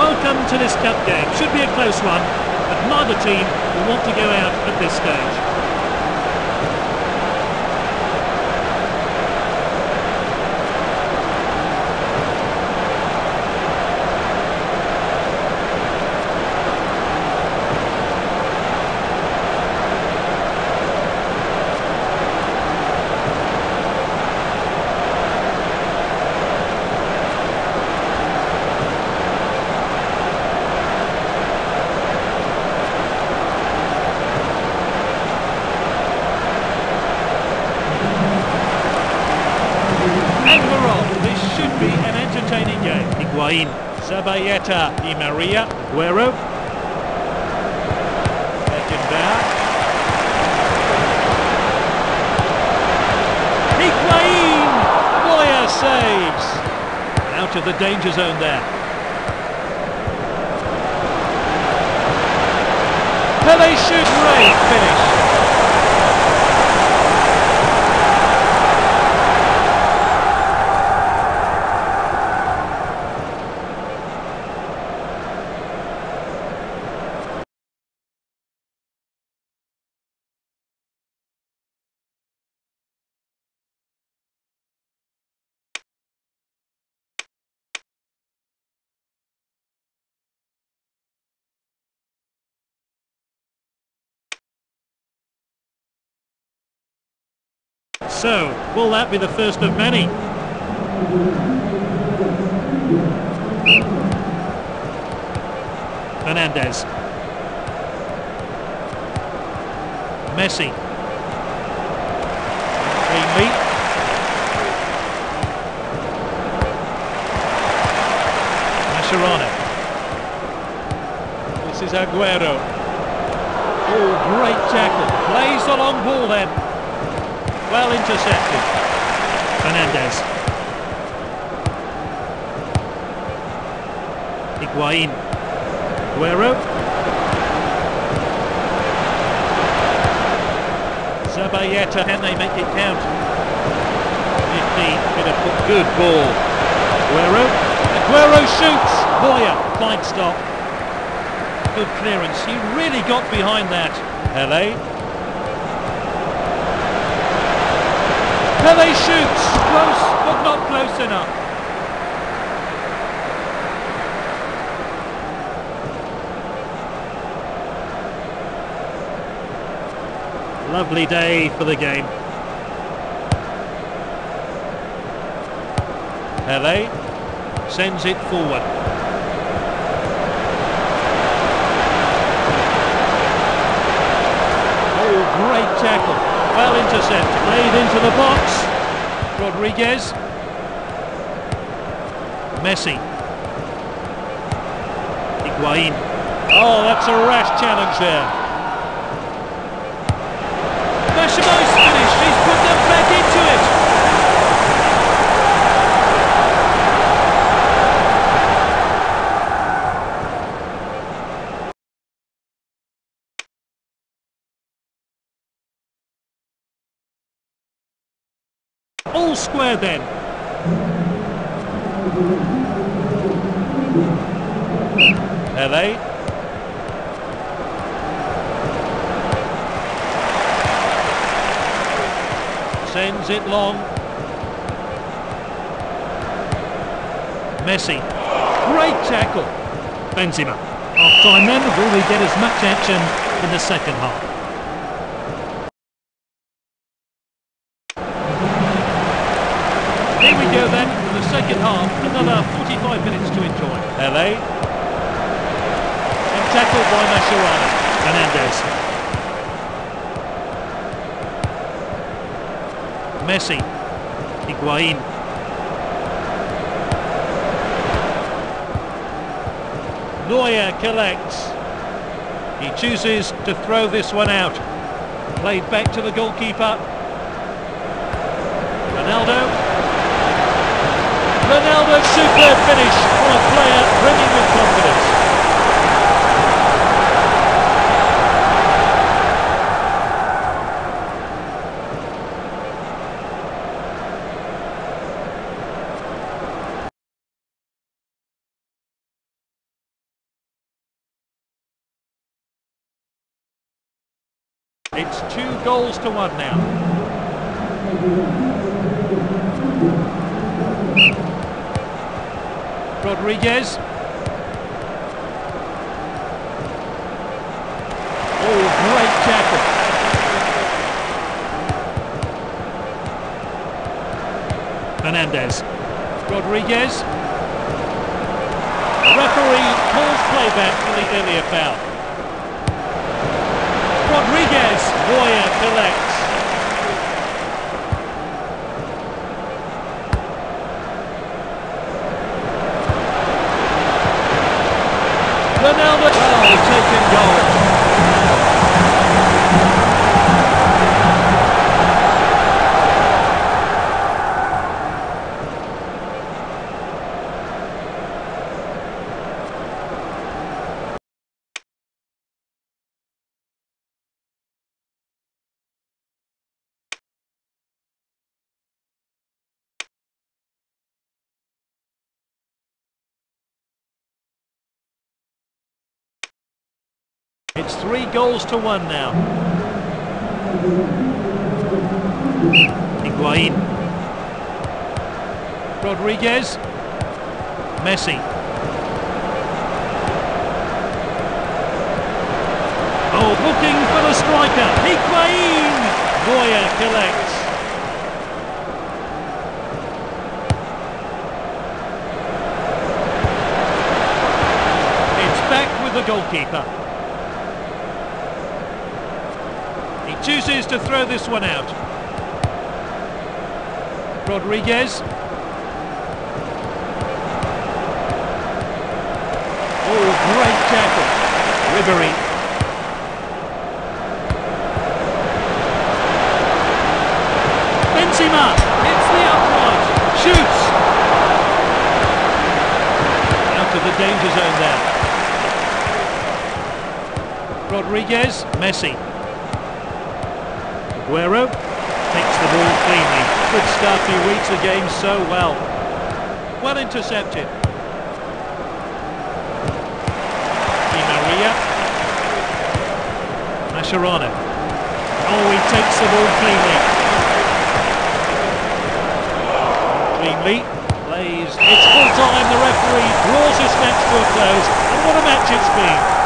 Welcome to this cup game. Should be a close one, but neither team will want to go out at this stage. And we're on. This should be an entertaining Higuain, Zabaleta, Di Maria, Aguero. Beckenbauer. Higuain! Neuer saves. Out of the danger zone there. Pele shoots, great finish. So, will that be the first of many? Fernandez. Messi. Greenleaf. Mascherano. This is Aguero. Oh, great tackle. Plays the long ball then. Well intercepted. Fernandez. Higuain. Aguero. Zabaleta. Can they make it count? 15. Bit good ball. Aguero. Aguero shoots. Boyer. Fine stop. Good clearance. He really got behind that. Pele. Pele shoots, close but not close enough. Lovely day for the game. Pele sends it forward. Oh, great tackle. Well intercepted, laid into the box. Rodriguez. Messi. Higuain. Oh, that's a rash challenge there. Bashimo's finished. He's put them back into it. All square then. Pele. Sends it long. Messi. Great tackle. Benzema. Half time then, will we get as much action in the second half? Here we go then, for the second half, another 45 minutes to enjoy. LA. And tackled by Mascherano. Fernandez. Messi. Higuain. Neuer collects. He chooses to throw this one out. Played back to the goalkeeper. Ronaldo. Ronaldo's superb finish from a player brimming with confidence. It's two goals to one now. Rodriguez. Oh, great tackle. Hernandez. Rodriguez. Referee calls playback for the earlier foul. It's three goals to one now. Higuain. Rodriguez. Messi. Oh, looking for the striker. Higuain. Boyer collects. It's back with the goalkeeper. He chooses to throw this one out. Rodriguez. Oh, great tackle. Ribery. Benzema hits the upright. Shoots. Out of the danger zone there. Rodriguez. Messi. Aguero takes the ball cleanly. Good start he reads the game so well. Well intercepted. Di Maria. Mascherano. Oh, he takes the ball cleanly. Cleanly. Plays. It's full time. The referee draws this match to a close. And what a match it's been.